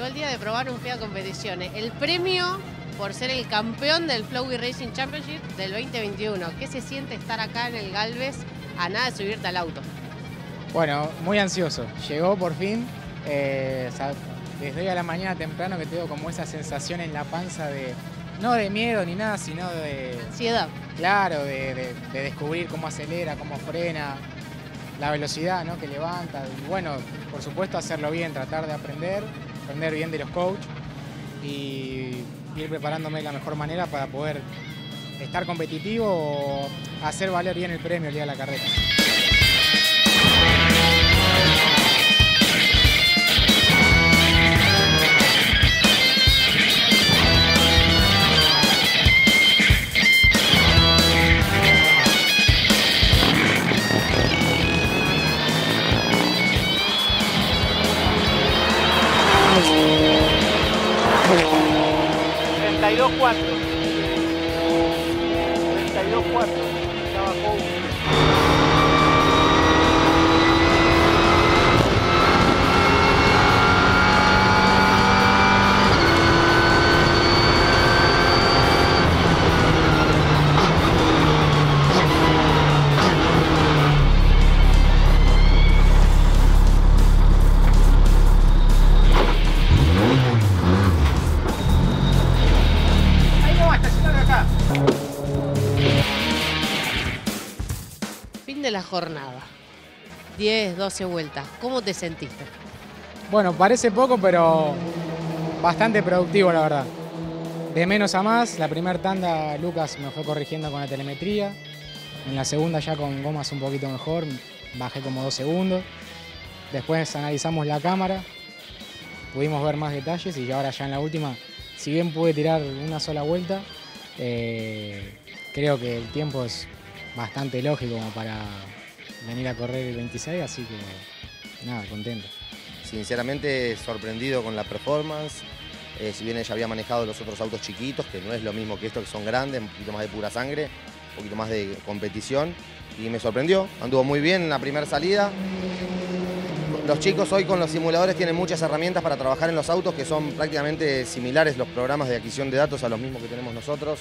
de probar un Fiat Competiciones. El premio por ser el campeón del Flowy Racing Championship del 2021. ¿Qué se siente estar acá en el Galvez a nada de subirte al auto? Bueno, muy ansioso. Llegó por fin. Eh, o sea, desde hoy a la mañana temprano que tengo como esa sensación en la panza de, no de miedo ni nada, sino de... Ansiedad. Claro, de, de- de descubrir cómo acelera, cómo frena, la velocidad ¿no? que levanta. Y bueno, por supuesto hacerlo bien, tratar de aprender, aprender bien de los coaches y ir preparándome de la mejor manera para poder estar competitivo o hacer valer bien el premio el día de la carrera. 32-4. 32-4. Fin de la jornada. 10, 12 vueltas. ¿Cómo te sentiste? Bueno, parece poco, pero bastante productivo, la verdad. De menos a más, la primera tanda Lucas me fue corrigiendo con la telemetría. En la segunda ya con gomas un poquito mejor, bajé como dos segundos. Después analizamos la cámara, pudimos ver más detalles y ahora ya en la última, si bien pude tirar una sola vuelta, eh, creo que el tiempo es bastante lógico como para venir a correr el 26, así que nada, contento. Sinceramente sorprendido con la performance. Eh, si bien ella había manejado los otros autos chiquitos, que no es lo mismo que estos que son grandes, un poquito más de pura sangre, un poquito más de competición. Y me sorprendió, anduvo muy bien en la primera salida. Los chicos hoy con los simuladores tienen muchas herramientas para trabajar en los autos que son prácticamente similares los programas de adquisición de datos a los mismos que tenemos nosotros.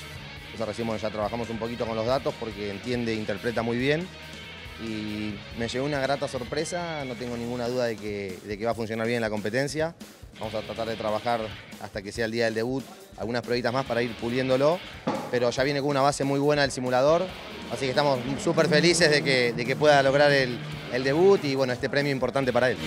Recién ya trabajamos un poquito con los datos porque entiende e interpreta muy bien. Y me llegó una grata sorpresa, no tengo ninguna duda de que, de que va a funcionar bien la competencia. Vamos a tratar de trabajar hasta que sea el día del debut, algunas pruebitas más para ir puliéndolo, pero ya viene con una base muy buena el simulador, así que estamos súper felices de que, de que pueda lograr el, el debut y bueno, este premio importante para él.